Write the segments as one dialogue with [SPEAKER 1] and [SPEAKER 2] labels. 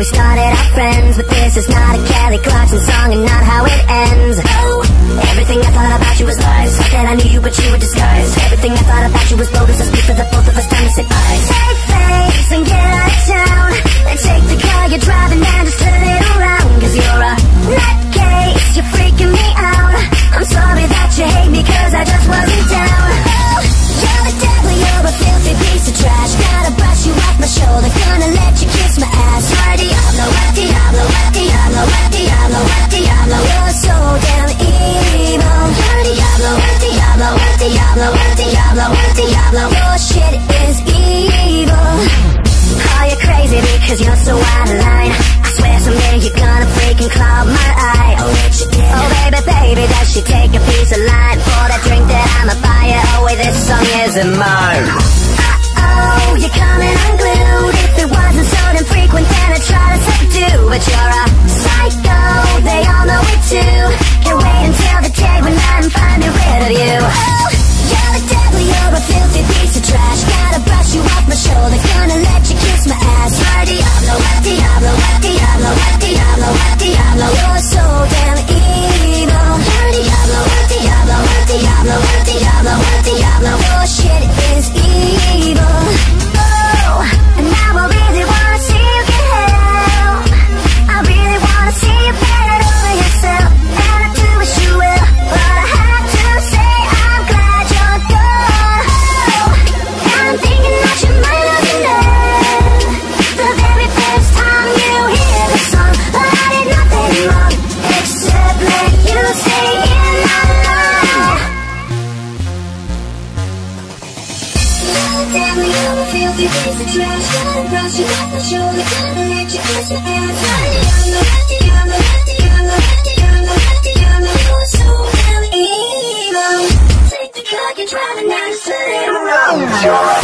[SPEAKER 1] we started out friends But this is not a Kelly Clarkson song And not how it ends. Oh, everything I thought about you was lies. Thought that I knew you but you were disguised. Everything I thought about you was bogus. So speak for the both of us, time to say bye. Save face and get out of town And take the car you're driving and just turn it around. Cause you're a nutcase, you're freaking me out. I'm sorry that you hate me cause I just wasn't down. Oh, you're the devil, you're a filthy piece of trash. Gotta brush you off my shoulder, Diablo Your shit is evil. Oh, you're crazy because you're so out of line. I swear someday you're gonna freaking cloud my eye. Oh, oh baby, baby, does she take a piece of line For that drink that I'ma buy? Oh wait, this song isn't mine you're so evil Take the car you're driving Just turn it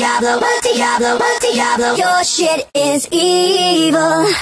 [SPEAKER 1] Diablo, what Diablo, Diablo, Diablo? Your shit is evil